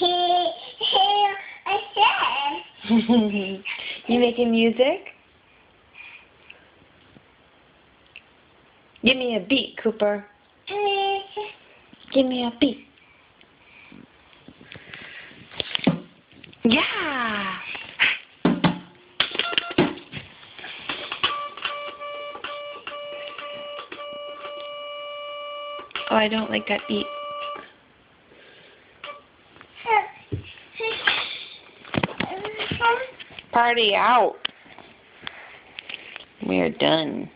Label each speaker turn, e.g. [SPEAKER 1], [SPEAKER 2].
[SPEAKER 1] you making music? Give me a beat, Cooper. Give me a beat. Yeah. Oh, I don't like that beat. Party out. We're done.